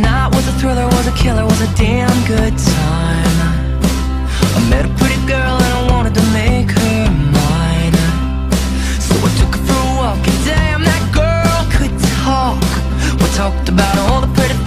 night was a thriller, was a killer, was a damn good time. I met a pretty girl and I wanted to make her mine. So I took her for a walk and damn, that girl could talk. We talked about all the pretty